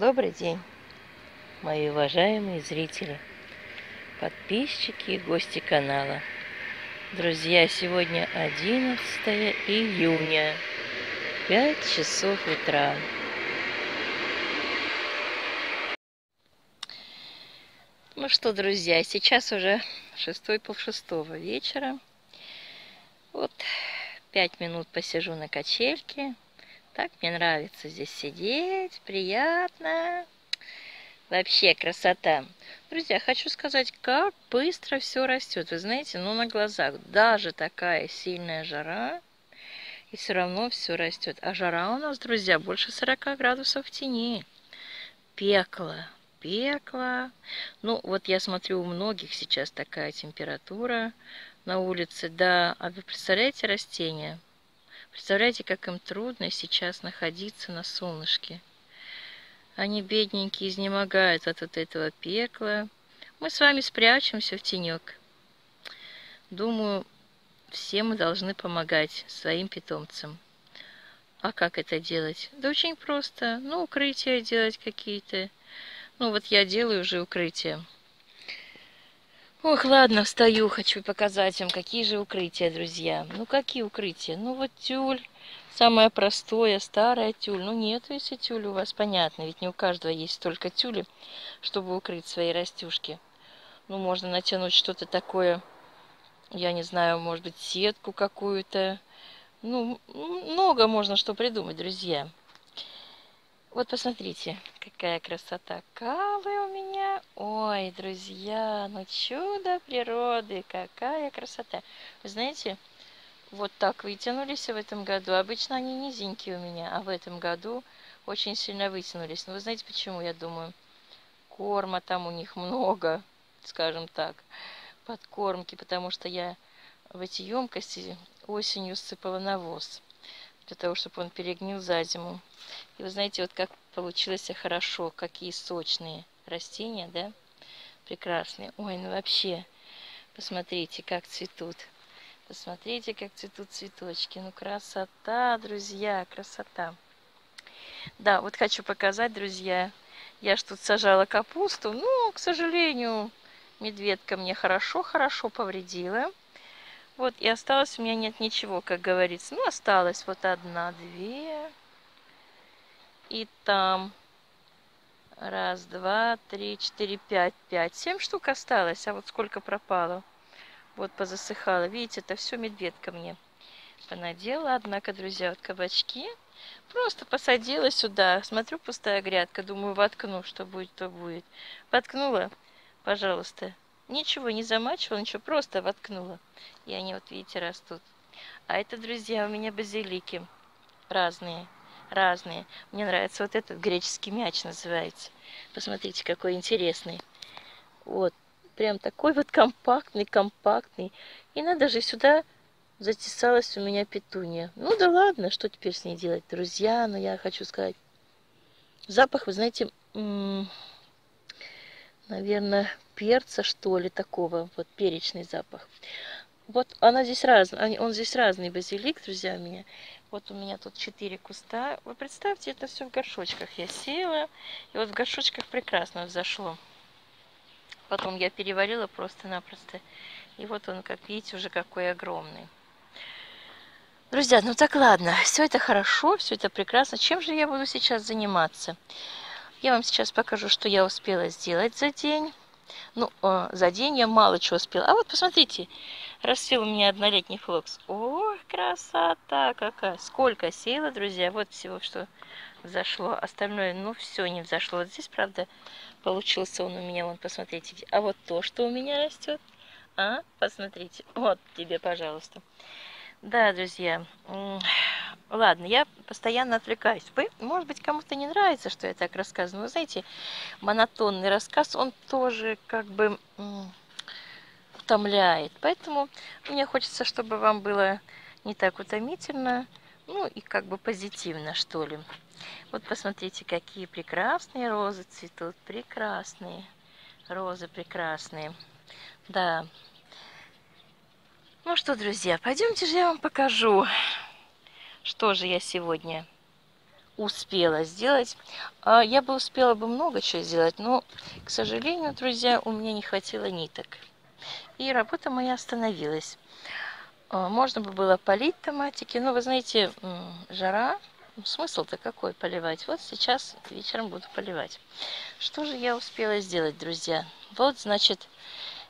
Добрый день, мои уважаемые зрители, подписчики и гости канала. Друзья, сегодня 11 июня, 5 часов утра. Ну что, друзья, сейчас уже шестой полшестого вечера. Вот пять минут посижу на качельке, так мне нравится здесь сидеть, приятно. Вообще красота. Друзья, хочу сказать, как быстро все растет. Вы знаете, ну на глазах даже такая сильная жара, и все равно все растет. А жара у нас, друзья, больше 40 градусов в тени. Пекло, пекло. Ну, вот я смотрю, у многих сейчас такая температура на улице. Да, а вы представляете растения? Представляете, как им трудно сейчас находиться на солнышке. Они, бедненькие, изнемогают от вот этого пекла. Мы с вами спрячемся в тенек. Думаю, все мы должны помогать своим питомцам. А как это делать? Да очень просто. Ну, укрытия делать какие-то. Ну, вот я делаю уже укрытия. Ох, ладно, встаю, хочу показать вам, какие же укрытия, друзья. Ну, какие укрытия? Ну, вот тюль, самое простое, старая тюль. Ну, нет, если тюль у вас, понятно, ведь не у каждого есть столько тюли, чтобы укрыть свои растюшки. Ну, можно натянуть что-то такое, я не знаю, может быть, сетку какую-то. Ну, много можно что придумать, друзья. Вот посмотрите, какая красота. Кавы у меня. Ой, друзья, ну чудо природы, какая красота. Вы знаете, вот так вытянулись в этом году. Обычно они низенькие у меня, а в этом году очень сильно вытянулись. Но вы знаете почему, я думаю? Корма там у них много, скажем так, подкормки, потому что я в эти емкости осенью сыпала навоз для того, чтобы он перегнил за зиму. И вы знаете, вот как получилось хорошо, какие сочные растения, да? Прекрасные. Ой, ну вообще, посмотрите, как цветут. Посмотрите, как цветут цветочки. Ну, красота, друзья, красота. Да, вот хочу показать, друзья. Я ж тут сажала капусту. Ну, к сожалению, медведка мне хорошо-хорошо повредила. Вот, и осталось у меня нет ничего, как говорится. Ну, осталось вот одна, две. И там раз, два, три, четыре, пять, пять. Семь штук осталось, а вот сколько пропало. Вот позасыхало. Видите, это все медведка мне понадела. Однако, друзья, вот кабачки просто посадила сюда. Смотрю, пустая грядка. Думаю, воткну, что будет, то будет. Воткнула, пожалуйста. Ничего не замачивала, ничего, просто воткнула. И они вот, видите, растут. А это, друзья, у меня базилики разные, разные. Мне нравится вот этот греческий мяч называется. Посмотрите, какой интересный. Вот, прям такой вот компактный, компактный. И надо же сюда затесалась у меня петуния. Ну да ладно, что теперь с ней делать, друзья? Но я хочу сказать, запах, вы знаете, наверное, перца, что ли, такого, вот перечный запах. Вот она здесь разная, он здесь разный базилик, друзья, у меня. Вот у меня тут четыре куста. Вы представьте, это все в горшочках я села. И вот в горшочках прекрасно взошло. Потом я переварила просто-напросто. И вот он, как видите, уже какой огромный. Друзья, ну так ладно, все это хорошо, все это прекрасно. Чем же я буду сейчас заниматься? Я вам сейчас покажу, что я успела сделать за день. Ну, э, за день я мало чего успела. А вот посмотрите, расцвел у меня однолетний флокс. Ох, красота какая! Сколько села, друзья. Вот всего, что взошло. Остальное, ну, все не взошло. Вот здесь, правда, получился он у меня. Вон, посмотрите. А вот то, что у меня растет. А, посмотрите. Вот тебе, пожалуйста. Да, друзья. Ладно, я постоянно отвлекаюсь. Вы, может быть, кому-то не нравится, что я так рассказываю. Но, знаете, монотонный рассказ, он тоже как бы утомляет. Поэтому мне хочется, чтобы вам было не так утомительно, ну и как бы позитивно, что ли. Вот посмотрите, какие прекрасные розы цветут. Прекрасные. Розы прекрасные. Да. Ну что, друзья, пойдемте же я вам покажу. Что же я сегодня успела сделать. А я бы успела бы много чего сделать, но, к сожалению, друзья, у меня не хватило ниток. И работа моя остановилась. А, можно бы было полить томатики, но вы знаете, жара, смысл-то какой поливать? Вот сейчас вечером буду поливать. Что же я успела сделать, друзья? Вот, значит,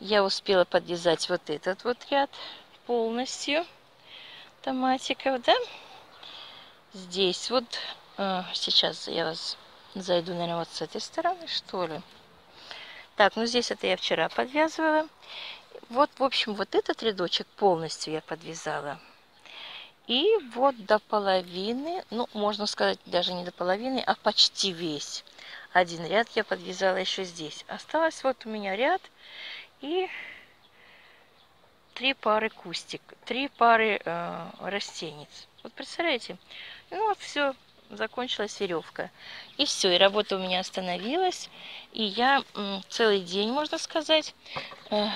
я успела подвязать вот этот вот ряд полностью томатиков, да? Здесь вот, э, сейчас я вас зайду, наверное, вот с этой стороны, что ли. Так, ну здесь это я вчера подвязывала. Вот, в общем, вот этот рядочек полностью я подвязала. И вот до половины, ну, можно сказать, даже не до половины, а почти весь. Один ряд я подвязала еще здесь. Осталось вот у меня ряд и три пары кустик, три пары э, растениц. Вот представляете? Ну вот все, закончилась веревка. И все, и работа у меня остановилась. И я целый день, можно сказать, э,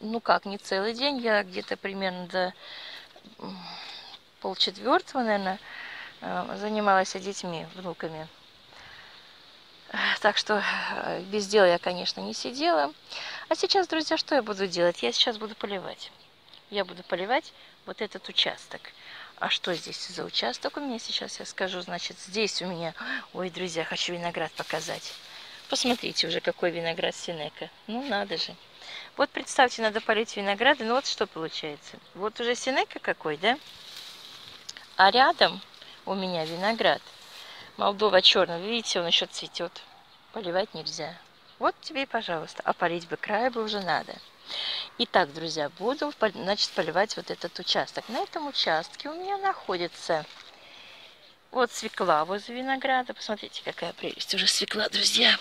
ну как, не целый день, я где-то примерно до полчетвертого, наверное, э, занималась детьми, внуками. Так что э, без дела я, конечно, не сидела. А сейчас, друзья, что я буду делать? Я сейчас буду поливать. Я буду поливать вот этот участок. А что здесь за участок у меня сейчас, я скажу. Значит, здесь у меня... Ой, друзья, хочу виноград показать. Посмотрите уже, какой виноград Синека. Ну, надо же. Вот представьте, надо полить винограды. Ну, вот что получается. Вот уже Синека какой, да? А рядом у меня виноград. Молдова черный. Видите, он еще цветет. Поливать нельзя. Вот тебе и пожалуйста. А полить бы край бы уже надо. Итак, друзья, буду значит, поливать вот этот участок. На этом участке у меня находится вот свекла возле винограда. Посмотрите, какая прелесть. Уже свекла, друзья.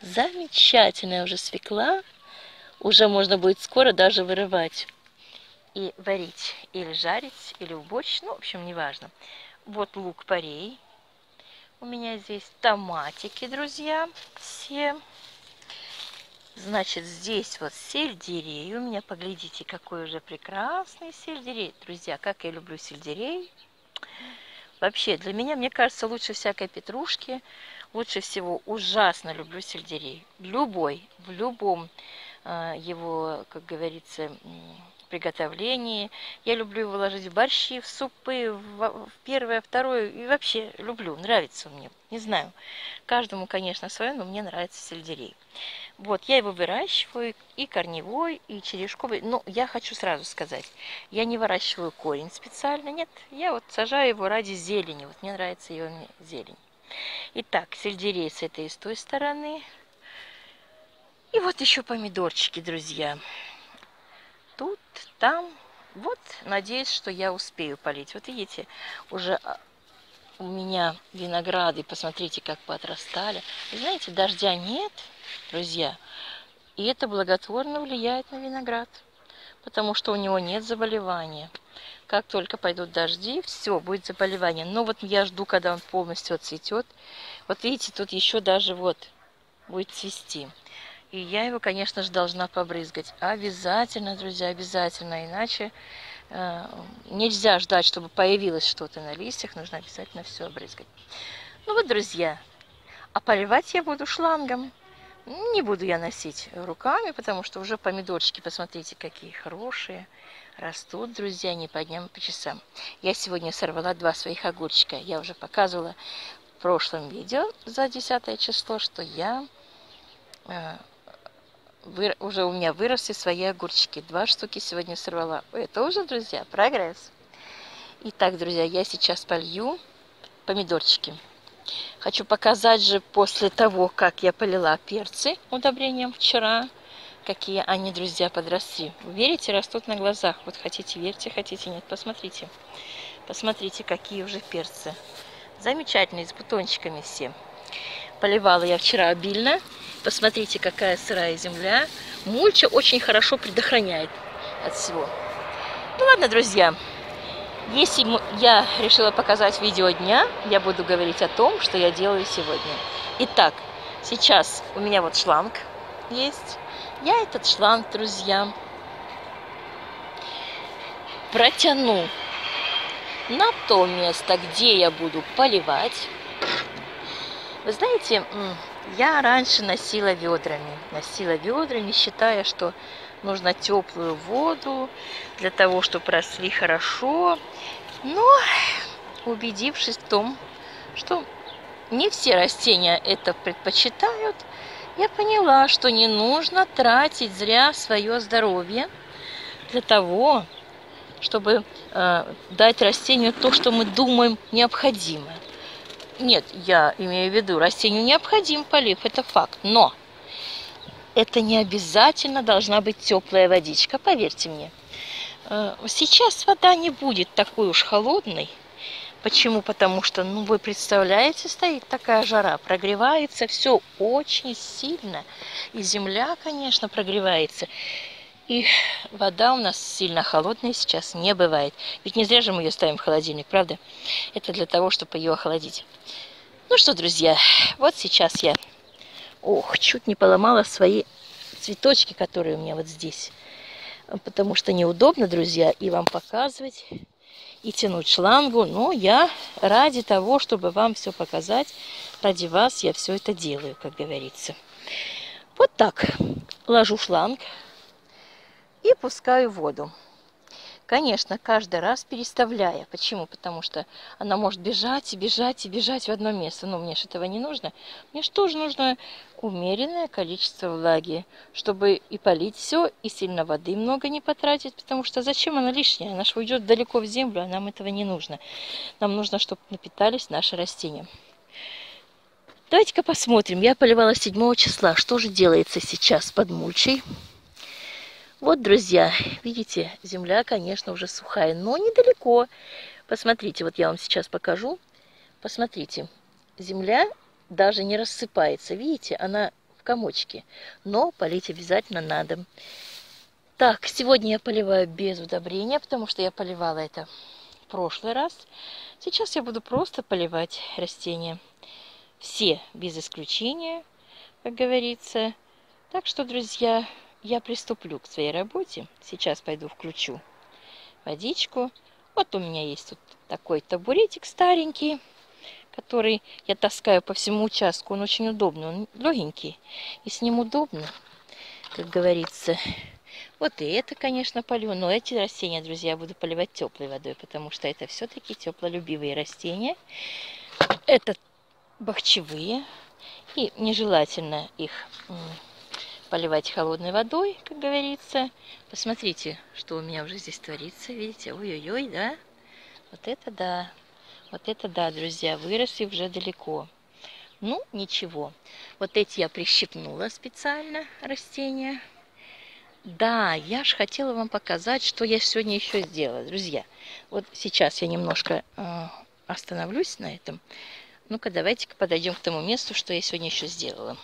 Замечательная уже свекла. Уже можно будет скоро даже вырывать и варить. Или жарить, или борщ. Ну, в общем, неважно. Вот лук-порей. У меня здесь томатики, друзья, все. Значит, здесь вот сельдерей. У меня, поглядите, какой уже прекрасный сельдерей. Друзья, как я люблю сельдерей. Вообще, для меня, мне кажется, лучше всякой петрушки. Лучше всего ужасно люблю сельдерей. Любой, в любом э, его, как говорится, приготовлении. Я люблю его ложить в борщи, в супы, в, первое, второе. И вообще люблю, нравится мне. Не знаю, каждому, конечно, свое, но мне нравится сельдерей. Вот, я его выращиваю и корневой, и черешковый. Но я хочу сразу сказать, я не выращиваю корень специально, нет. Я вот сажаю его ради зелени. Вот мне нравится ее зелень. Итак, сельдерей с этой и с той стороны. И вот еще помидорчики, друзья тут, там. Вот, надеюсь, что я успею полить. Вот видите, уже а, у меня винограды, посмотрите, как поотрастали. Знаете, дождя нет, друзья, и это благотворно влияет на виноград, потому что у него нет заболевания. Как только пойдут дожди, все, будет заболевание. Но вот я жду, когда он полностью отцветет. Вот видите, тут еще даже вот будет цвести. И я его, конечно же, должна побрызгать. Обязательно, друзья, обязательно. Иначе э, нельзя ждать, чтобы появилось что-то на листьях. Нужно обязательно все обрызгать. Ну вот, друзья, а поливать я буду шлангом. Не буду я носить руками, потому что уже помидорчики, посмотрите, какие хорошие. Растут, друзья, не по дням, а по часам. Я сегодня сорвала два своих огурчика. Я уже показывала в прошлом видео за 10 число, что я э, вы, уже у меня выросли свои огурчики. Два штуки сегодня сорвала. Это уже, друзья, прогресс. Итак, друзья, я сейчас полью помидорчики. Хочу показать же после того, как я полила перцы удобрением вчера, какие они, друзья, подросли. Верите, растут на глазах. Вот хотите верьте, хотите нет. Посмотрите. Посмотрите, какие уже перцы. Замечательные, с бутончиками все. Поливала я вчера обильно. Посмотрите, какая сырая земля. Мульча очень хорошо предохраняет от всего. Ну ладно, друзья. Если я решила показать видео дня, я буду говорить о том, что я делаю сегодня. Итак, сейчас у меня вот шланг есть. Я этот шланг, друзья, протяну на то место, где я буду поливать. Вы знаете, я раньше носила ведрами, носила ведрами, считая, что нужно теплую воду для того, чтобы росли хорошо. Но убедившись в том, что не все растения это предпочитают, я поняла, что не нужно тратить зря свое здоровье для того, чтобы э, дать растению то, что мы думаем необходимо. Нет, я имею в виду, растению необходим полив, это факт, но это не обязательно должна быть теплая водичка, поверьте мне. Э, сейчас вода не будет такой уж холодной. Почему? Потому что, ну, вы представляете, стоит такая жара, прогревается все очень сильно. И земля, конечно, прогревается. И вода у нас сильно холодная сейчас не бывает. Ведь не зря же мы ее ставим в холодильник, правда? Это для того, чтобы ее охладить. Ну что, друзья, вот сейчас я... Ох, чуть не поломала свои цветочки, которые у меня вот здесь. Потому что неудобно, друзья, и вам показывать, и тянуть шлангу. Но я ради того, чтобы вам все показать, ради вас я все это делаю, как говорится. Вот так. Ложу шланг и пускаю воду. Конечно, каждый раз переставляя. Почему? Потому что она может бежать и бежать и бежать в одно место. Но мне же этого не нужно. Мне же тоже нужно умеренное количество влаги, чтобы и полить все, и сильно воды много не потратить, потому что зачем она лишняя? Она же уйдет далеко в землю, а нам этого не нужно. Нам нужно, чтобы напитались наши растения. Давайте-ка посмотрим. Я поливала 7 числа. Что же делается сейчас под мульчей? Вот, друзья, видите, земля, конечно, уже сухая, но недалеко. Посмотрите, вот я вам сейчас покажу. Посмотрите, земля даже не рассыпается. Видите, она в комочке. Но полить обязательно надо. Так, сегодня я поливаю без удобрения, потому что я поливала это в прошлый раз. Сейчас я буду просто поливать растения. Все, без исключения, как говорится. Так что, друзья, я приступлю к своей работе. Сейчас пойду включу водичку. Вот у меня есть тут такой табуретик старенький, который я таскаю по всему участку. Он очень удобный, он легенький. И с ним удобно, как говорится. Вот и это, конечно, полю. Но эти растения, друзья, я буду поливать теплой водой, потому что это все-таки теплолюбивые растения. Это бахчевые. И нежелательно их поливать холодной водой, как говорится. Посмотрите, что у меня уже здесь творится. Видите? Ой-ой-ой, да? Вот это да. Вот это да, друзья, выросли уже далеко. Ну, ничего. Вот эти я прищипнула специально, растения. Да, я же хотела вам показать, что я сегодня еще сделала. Друзья, вот сейчас я немножко э, остановлюсь на этом. Ну-ка, давайте-ка подойдем к тому месту, что я сегодня еще сделала.